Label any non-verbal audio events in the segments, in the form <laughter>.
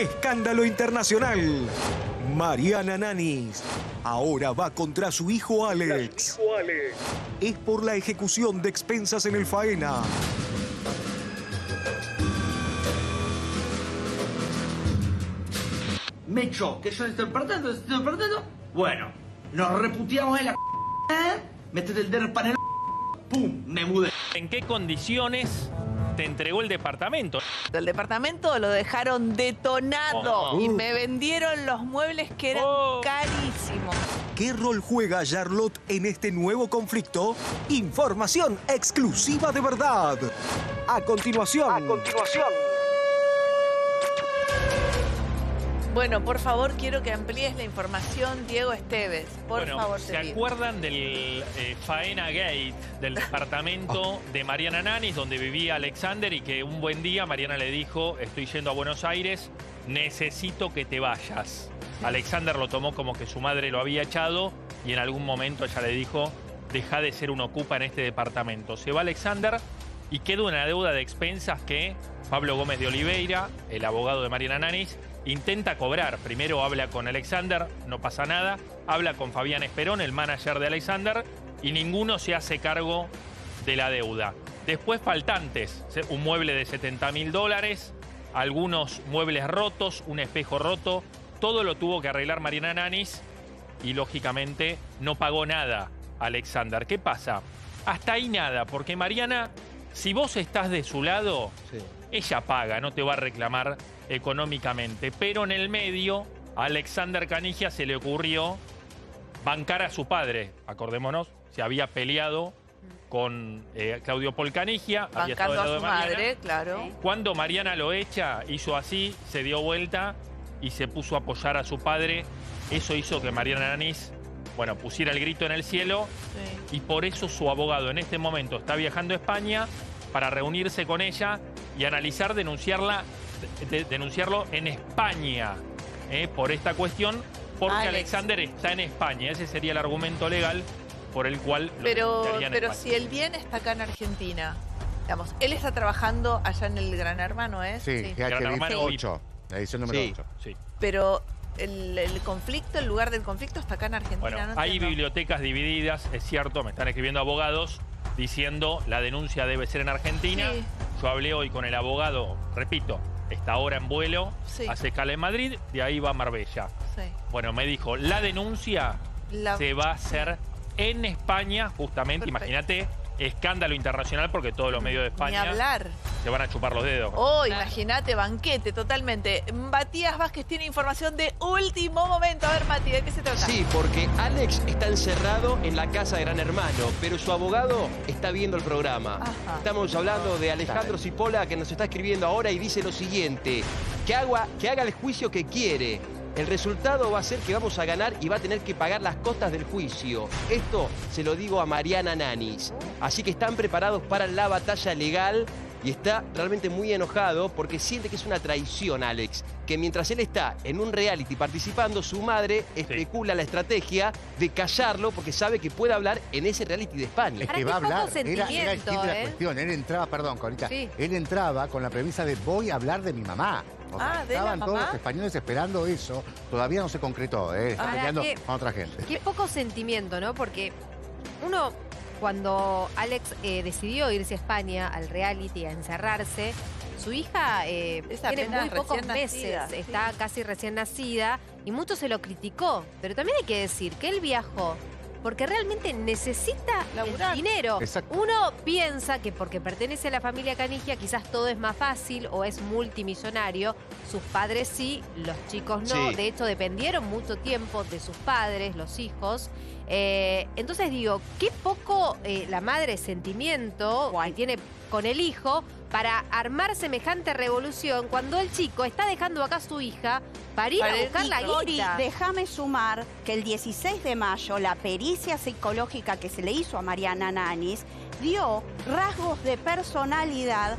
Escándalo internacional. Mariana Nanis ahora va contra su hijo Alex. Es por la ejecución de expensas en el Faena. me echó, que yo le estoy perdiendo, estoy perdiendo. Bueno, nos reputeamos en la ¿eh? Metete el dedo en el ¡pum! Me mudé. ¿En qué condiciones te entregó el departamento? El departamento lo dejaron detonado Oh. y me vendieron los muebles que eran Oh. carísimos. ¿Qué rol juega Charlotte en este nuevo conflicto? Información exclusiva de verdad. A continuación. A continuación. Bueno, por favor, quiero que amplíes la información, Diego Esteves. Por bueno, favor, ¿se acuerdan del eh, Faena Gate, del departamento <laughs> de Mariana Nanis, donde vivía Alexander y que un buen día Mariana le dijo, estoy yendo a Buenos Aires, necesito que te vayas. Alexander lo tomó como que su madre lo había echado y en algún momento ella le dijo, deja de ser un ocupa en este departamento. Se va Alexander y queda una deuda de expensas que Pablo Gómez de Oliveira, el abogado de Mariana Nanis, intenta cobrar. Primero habla con Alexander, no pasa nada. Habla con Fabián Esperón, el manager de Alexander, y ninguno se hace cargo de la deuda. Después faltantes, un mueble de 70 mil dólares, algunos muebles rotos, un espejo roto, todo lo tuvo que arreglar Mariana Nanis y lógicamente no pagó nada Alexander. ¿Qué pasa? Hasta ahí nada, porque Mariana, si vos estás de su lado, ella paga, no te va a reclamar económicamente. Pero en el medio, a Alexander Canigia se le ocurrió bancar a su padre. Acordémonos, se había peleado con eh, Claudio Paul Canigia. había estado Bancando a su de Mariana. madre, claro. Cuando Mariana lo echa, hizo así, se dio vuelta y se puso a apoyar a su padre. Eso hizo que Mariana Nanis, bueno, pusiera el grito en el cielo Sí. y por eso su abogado en este momento está viajando a España para reunirse con ella y analizar denunciarla, de- denunciarlo en España ¿eh? por esta cuestión, porque Alex. Alexander está en España. Ese sería el argumento legal por el cual lo Pero, en pero España. si el bien está acá en Argentina, digamos, él está trabajando allá en el Gran Hermano, ¿eh? Sí, Gran GHB Hermano 8, la edición número Sí, 8. sí. Pero el, el conflicto, el lugar del conflicto está acá en Argentina, Bueno, ¿no? hay bibliotecas divididas, es cierto, me están escribiendo abogados diciendo la denuncia debe ser en Argentina. Sí. Yo hablé hoy con el abogado, repito, está ahora en vuelo, Sí. hace escala en Madrid, de ahí va a Marbella. Sí. Bueno, me dijo, la denuncia La- se va a hacer en España, justamente, imagínate, escándalo internacional porque todos los medios de Ni España hablar. Se van a chupar los dedos. Oh, imagínate, banquete, totalmente. Matías Vázquez tiene información de último momento. A ver, Mati, ¿de qué se trata? Sí, porque Alex está encerrado en la casa de Gran Hermano, pero su abogado está viendo el programa. Ajá. Estamos hablando de Alejandro Cipolla que nos está escribiendo ahora y dice lo siguiente, que haga, que haga el juicio que quiere. El resultado va a ser que vamos a ganar y va a tener que pagar las costas del juicio. Esto se lo digo a Mariana Nanis. Así que están preparados para la batalla legal y está realmente muy enojado porque siente que es una traición, Alex. Que mientras él está en un reality participando, su madre especula la estrategia de callarlo porque sabe que puede hablar en ese reality de España. Es que va a hablar, era, era el kit de la ¿eh? cuestión. Él entraba, perdón, Corita, Sí. él entraba con la premisa de voy a hablar de mi mamá. O sea, Ah, ¿de la estaban todos los españoles esperando eso. Todavía no se concretó, ¿eh? está Ahora, peleando qué- con otra gente. Qué poco sentimiento, ¿no? Porque uno, cuando Alex eh, decidió irse a España al reality a encerrarse, su hija eh, tiene muy pocos meses, nacida, sí. está casi recién nacida y mucho se lo criticó. Pero también hay que decir que él viajó porque realmente necesita Laburar. el dinero. Exacto. Uno piensa que porque pertenece a la familia Canigia quizás todo es más fácil o es multimillonario. Sus padres sí, los chicos no. Sí. De hecho, dependieron mucho tiempo de sus padres, los hijos. Eh, entonces digo, qué poco eh, la madre sentimiento que tiene con el hijo para armar semejante revolución cuando el chico está dejando acá a su hija para ir a buscar la guita. déjame sumar que el 16 de mayo la pericia psicológica que se le hizo a Mariana Nanis dio rasgos de personalidad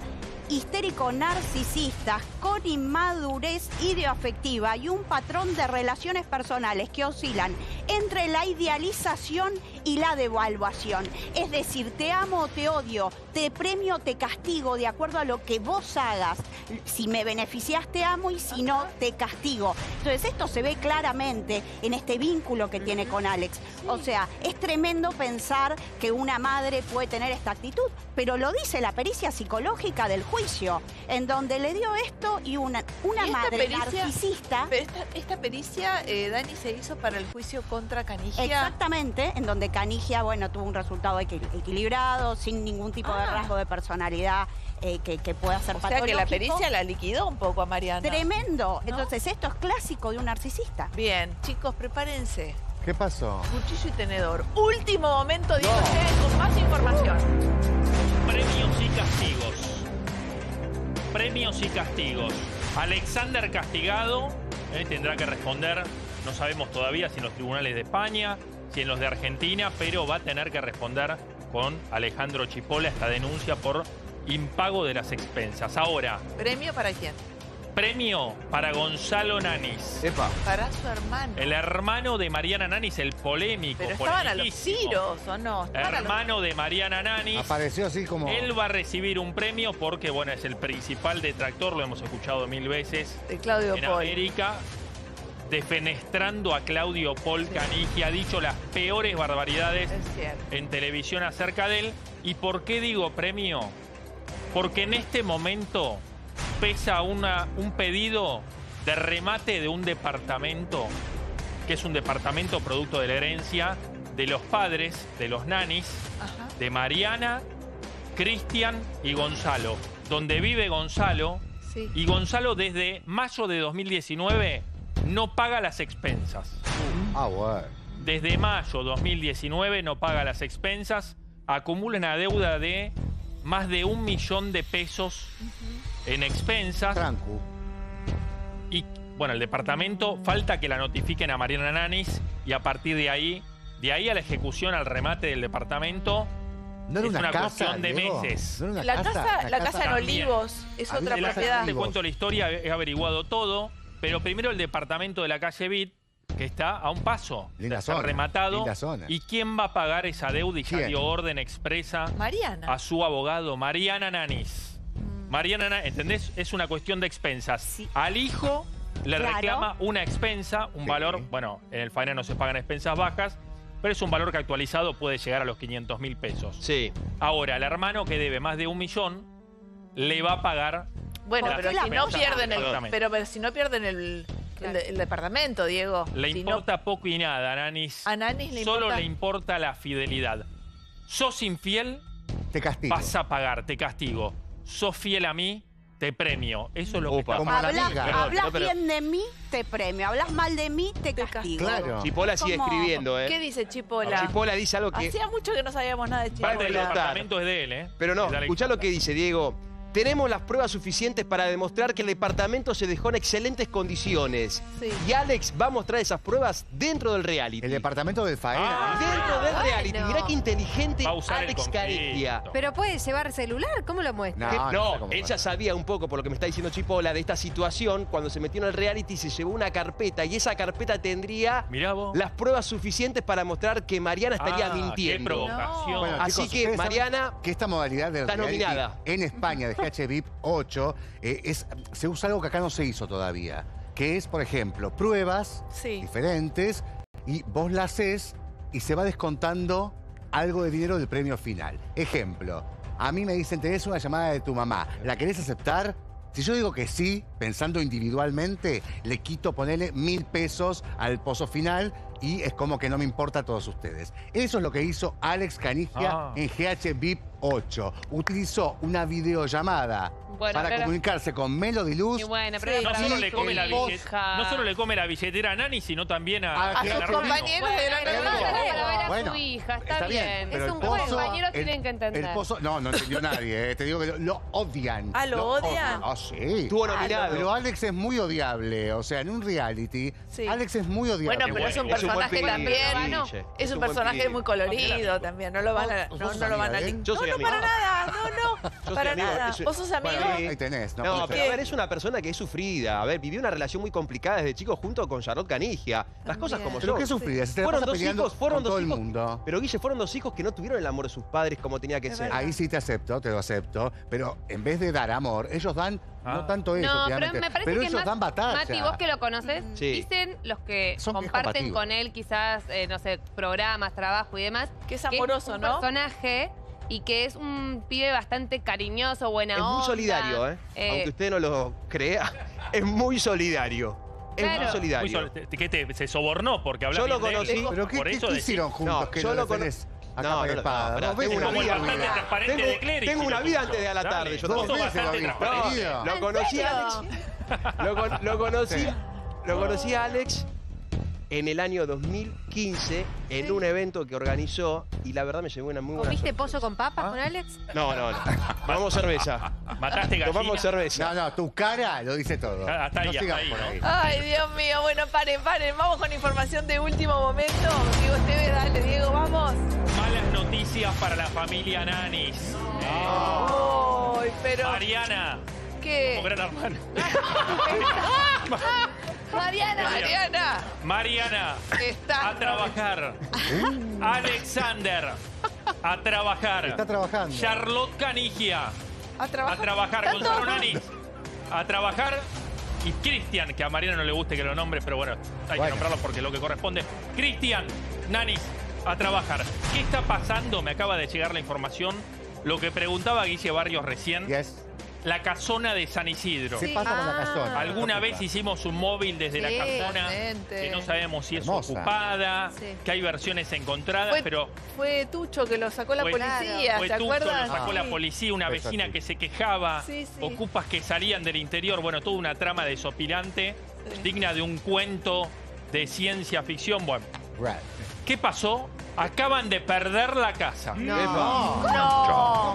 histérico-narcisistas con inmadurez ideoafectiva y un patrón de relaciones personales que oscilan entre la idealización y la devaluación. Es decir, te amo o te odio, te premio o te castigo de acuerdo a lo que vos hagas. Si me beneficias te amo y si no te castigo. Entonces esto se ve claramente en este vínculo que tiene con Alex. O sea, es tremendo pensar que una madre puede tener esta actitud, pero lo dice la pericia psicológica del juicio, en donde le dio esto y una, una Y madre pericia- narcisista. Pero esta, esta pericia, eh, Dani, se hizo para el juicio contra Canigia. Exactamente, en donde Canigia, bueno, tuvo un resultado equi- equilibrado, sin ningún tipo de Ah. rasgo de personalidad eh, que, que pueda ser O sea que la patológico. pericia la liquidó un poco a Mariana. Tremendo. Entonces, esto es clásico de un narcisista. Bien, chicos, prepárense. ¿Qué pasó? Cuchillo y tenedor. Último momento, Diego Esteves, con más información. Premios y castigos. Premios y castigos. Alexander castigado eh, tendrá que responder, no sabemos todavía si en los tribunales de España, si en los de Argentina, pero va a tener que responder con Alejandro Chipola esta denuncia por impago de las expensas. Ahora, ¿Premio para quién? premio para Gonzalo Nanis. Epa. Para su hermano. El hermano de Mariana Nanis, el polémico, Pero estaban a los tiros, ¿o no? Estaban a los- Hermano de Mariana Nanis. Apareció así como... Él va a recibir un premio porque, bueno, es el principal detractor, lo hemos escuchado mil veces de Claudio en Paul. América, defenestrando a Claudio Paul Canigi, ha dicho las peores barbaridades en televisión acerca de él. ¿Y por qué digo premio? Porque en este momento pesa una, un pedido de remate de un departamento, que es un departamento producto de la herencia de los padres, de los nanis, Ajá. de Mariana, Cristian y Gonzalo, donde vive Gonzalo. Sí. Y Gonzalo desde mayo de 2019 no paga las expensas. Ah, bueno. Desde mayo 2019 no paga las expensas, acumula una deuda de más de un millón de pesos en expensas. Trancu. Y bueno, el departamento falta que la notifiquen a Mariana Nanis y a partir de ahí, de ahí a la ejecución, al remate del departamento, No era Es una, una casa, cuestión de Diego? meses. ¿No era una La casa, Una la casa en. Olivos es Había otra propiedad. Te cuento la historia, he averiguado todo, pero primero el departamento de la calle Bit, que está a un paso Linda zona, rematado. linda zona. ¿Y quién va a pagar esa deuda? Y ya ¿Quién? dio orden expresa Mariana. a su abogado, Mariana Nanis. Mariana Nanis, ¿entendés? Es una cuestión de expensas. Sí. Al hijo le Claro. reclama una expensa, un Sí. valor, bueno, en el FAENA no se pagan expensas bajas, pero es un valor que actualizado puede llegar a los 500 mil pesos. Sí. Ahora, el hermano que debe más de un millón le va a pagar Bueno, ¿Por pero si no pierden el, Exactamente. pero, pero si no pierden el, Claro. el, el departamento, Diego. Le Si importa poco y nada, Nanis. no, a Nanis le Solo importa. le importa la fidelidad. Sos infiel, Te castigo. vas a pagar, te castigo. Sos fiel a mí, te premio. Eso es lo que Opa. está Como la Hablas, amiga. Perdón, hablas no, pero- bien de mí, te premio. Hablas mal de mí, te Te castigo. Claro. Chipola sigue ¿Cómo? escribiendo, ¿eh? ¿Qué dice Chipola? Chipola dice algo que... Hacía mucho que no sabíamos nada de Parte del Chipola. Chipola. departamento es de él, ¿eh? Pero no, escuchá lo que dice Diego. Tenemos las pruebas suficientes para demostrar que el departamento se dejó en excelentes condiciones. Sí. Y Alex va a mostrar esas pruebas dentro del reality. El departamento del Faena. Ah. Dentro del bueno. reality. Mirá qué inteligente Alex. Carigia. Pero puede llevar celular, ¿cómo lo muestra? No, no No, sé cómo él pasa. ya sabía un poco, por lo que me está diciendo Chipola, de esta situación. Cuando se metió en el reality se llevó una carpeta y esa carpeta tendría las pruebas suficientes para mostrar que Mariana estaría Ah, Qué mintiendo. provocación. Bueno, Así chicos, que, Mariana, que esta modalidad de está reality nominada. en España de <laughs> VIP 8 eh, es, se usa algo que acá no se hizo todavía, que es, por ejemplo, pruebas Sí. diferentes y vos la haces y se va descontando algo de dinero del premio final. Ejemplo, a mí me dicen, tenés una llamada de tu mamá, ¿la querés aceptar? Si yo digo que sí, pensando individualmente, le quito ponerle mil pesos al pozo final y es como que no me importa a todos ustedes. Eso es lo que hizo Alex Canigia Ah. en GH VIP 8. Utilizó una videollamada Bueno, para pero- comunicarse con Melody Luz. Y bueno, pero Sí. era No solo, le come la no solo le come la billetera a Nani, sino también a, A A sus compañeros de Gran Su hija, está, bien. pero Es el un Los juego. compañeros el- tienen que entender. El pozo, no, no entendió nadie, eh, te digo que lo, lo odian. Ah, ¿lo odian? Ah, sí. estuvo nominado. Pero Alex es muy odiable, o sea, en un reality, Sí. Alex es muy odiable. Bueno, pero es un bueno, es un buen personaje pibe, también. Es un buen personaje pibe. muy colorido también. No lo van a, ¿Vos- no, vos no lo van a amiga de él? li- Yo No, soy no, amigo. para nada. No, no. Yo Para soy amigo, nada. ¿Vos sos amigo? Bueno, Ahí tenés. No, puede pero ser. a ver, es una persona que es sufrida. A ver, vivió una relación muy complicada desde chico junto con Charlotte Canigia. Las cosas como ¿Pero son. qué sufrida? Se te la Fueron pasa dos peleando hijos, fueron con dos todo el hijos. mundo. Pero Guille, fueron dos hijos que no tuvieron el amor de sus padres como tenía que Es ser. verdad. Ahí sí te acepto, te lo acepto. Pero en vez de dar amor, ellos dan Ah. no tanto eso, No, pero obviamente, me parece pero que ellos más- dan batalla. Mati, vos que lo conoces, Sí. dicen los que Son comparten con él quizás, eh, no sé, programas, trabajo y demás. Que es amoroso, un ¿no? personaje y que es un pibe bastante cariñoso, buena Es onda. muy solidario, ¿eh? Aunque usted no lo crea, <laughs> es muy solidario. Es Claro. muy Muy solidario. sol- te- ¿Qué te, se sobornó porque hablas Yo lo bien de él? conocí- ¿Pero qué, Por qué- eso qué decís- hicieron juntos No, que yo lo lo cono- defendés a No, no, no, espada? no, ves tengo una vida, Tengo- de tengo una vida antes de a la tarde, yo Dos veces bastante lo conocí a Alex. Lo, con- lo conocí, lo conocí a Alex en el año 2015 en un evento que organizó y la verdad me llevó una muy buena ¿Comiste sorpresa. pollo con papas con Alex? No, no, no. Tomamos cerveza. Mataste gallina. Tomamos cerveza. No, no, tu cara lo dice todo. Ah, hasta ahí, no hasta sigas ahí, por ¿no? ahí. Ay, Dios mío. Bueno, paren, paren. Vamos con información de último momento. Diego Esteves, dale, Diego, vamos. Malas noticias para la familia Nanis. Ay, pero. Mariana, ¿Qué? como gran hermano. Mariana. Mariana. Mariana, Está. a trabajar. Alexander, a trabajar. Está trabajando. Charlotte Canigia, A trabajar. a trabajar. Gonzalo. Nanis, a trabajar. Y Cristian, que a Mariana no le guste que lo nombre, pero bueno, hay que nombrarlo porque es lo que corresponde. Cristian, Nanis, a trabajar. ¿Qué está pasando? Me acaba de llegar la información. Lo que preguntaba Guille Barrios recién. Yes. La casona de San Isidro. ¿Qué pasa con la Ah. casona? Alguna ¿Qué vez hicimos un móvil desde la Sí, casona excelente. que no sabemos si es Hermosa. ocupada, Sí. que hay versiones encontradas, Fue, pero fue Tucho que lo sacó la Fue- policía, fue ¿se Tucho, acuerdan? lo sacó la Sí. policía, una vecina que se quejaba, Sí, sí. ocupas que salían del interior, bueno, toda una trama desopilante, Sí. digna de un cuento de ciencia ficción. Bueno, Right. ¿qué pasó? Acaban de perder la casa. No.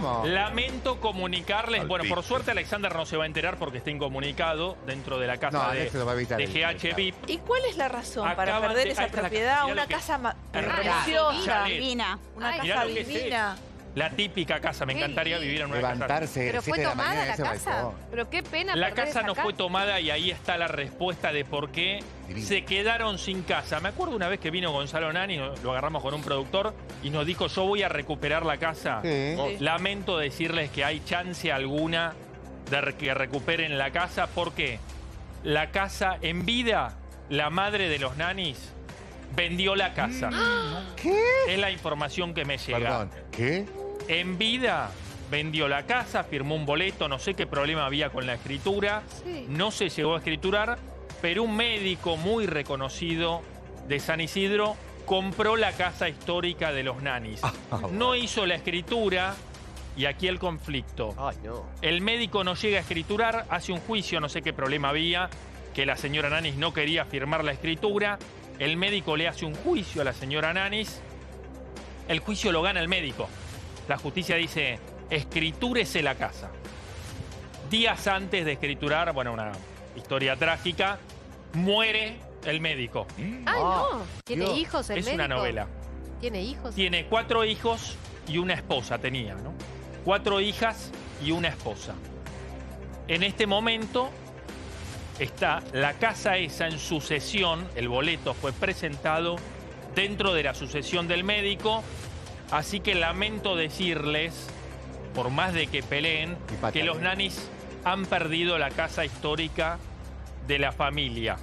No. Lamento comunicarles, Al bueno, por suerte Alexander no se va a enterar porque está incomunicado dentro de la casa No, de, lo va a evitar de el- GH VIP. ¿Y cuál es la razón para perder de- esa propiedad? casa. Una casa preciosa. Divina. Una Ay, casa divina. La típica casa, me encantaría vivir en una casa. Levantarse ¿Pero a fue 7 de la tomada mañana la ese casa? balcón. Pero qué pena La casa no fue tomada y ahí está la respuesta de por qué Divino. se quedaron sin casa. Me acuerdo una vez que vino Gonzalo Nani, lo agarramos con un productor y nos dijo, yo voy a recuperar la casa. Sí. Sí. Lamento decirles que hay chance alguna de que recuperen la casa porque la casa en vida, la madre de los nanis vendió la casa. ¿Qué? Es la información que me llega. Perdón. ¿Qué? En vida vendió la casa, firmó un boleto, no sé qué problema había con la escritura, Sí. no se llegó a escriturar, pero un médico muy reconocido de San Isidro compró la casa histórica de los nanis. <laughs> No hizo la escritura y aquí el conflicto. El médico no llega a escriturar, hace un juicio, no sé qué problema había, que la señora Nanis no quería firmar la escritura. El médico le hace un juicio a la señora Nanis. El juicio lo gana el médico. La justicia dice, escritúrese la casa. Días antes de escriturar, bueno, una historia trágica, muere el médico. Ay, no. ¿Tiene Dios. hijos el es una médico? novela. ¿Tiene hijos? Tiene cuatro hijos y una esposa tenía, ¿no? Cuatro hijas y una esposa. En este momento está la casa esa en sucesión, el boleto fue presentado dentro de la sucesión del médico, así que lamento decirles, por más de que peleen, que los nanis han perdido la casa histórica de la familia.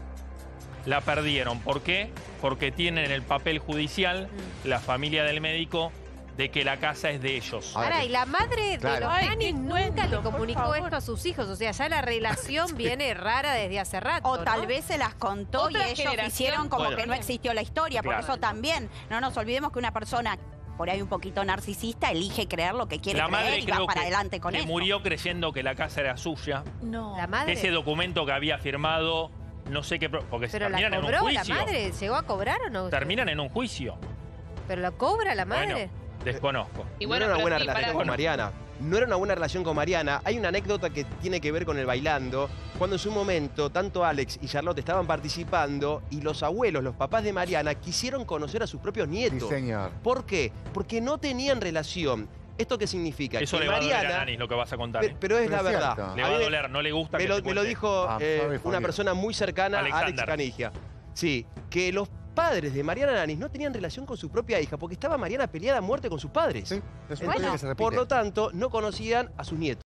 La perdieron. ¿Por qué? Porque tienen el papel judicial, la familia del médico, de que la casa es de ellos. Ahora y la madre de Claro. los Ay, nanis nunca le por comunicó esto a sus hijos. O sea, ya la relación <laughs> viene rara desde hace rato. O tal vez se las contó y ellos generación. hicieron como Bueno. que no existió la historia. Por Claro. eso también, no nos olvidemos que una persona por ahí un poquito narcisista elige creer lo que quiere la creer madre y creo va para que, adelante con que eso. murió creyendo que la casa era suya. No. La madre. Ese documento que había firmado, no sé qué... Porque Pero la terminan en un cobró la juicio. madre. ¿Llegó a cobrar o no? Terminan en un juicio. ¿Pero lo cobra la madre? Bueno, desconozco. Y no bueno, era una buena sí, relación con Mariana. No era una buena relación con Mariana. Hay una anécdota que tiene que ver con el bailando. Cuando en su momento tanto Alex y Charlotte estaban participando y los abuelos, los papás de Mariana, quisieron conocer a sus propios Sí, nietos. señor. ¿Por qué? Porque no tenían relación. ¿Esto qué significa? Eso que le va a doler a Mariana, Nanis lo que vas a contar. pe- ¿eh? pero es Pero la es verdad. cierto. Le va a doler, no le gusta me que lo, me lo dijo I'm eh, una persona muy cercana a Alex. Canigia. Sí, que los padres de Mariana Nanis no tenían relación con su propia hija porque estaba Mariana peleada a muerte con sus padres. Sí, es una Entonces, historia que se repite. por lo tanto, no conocían a sus nietos.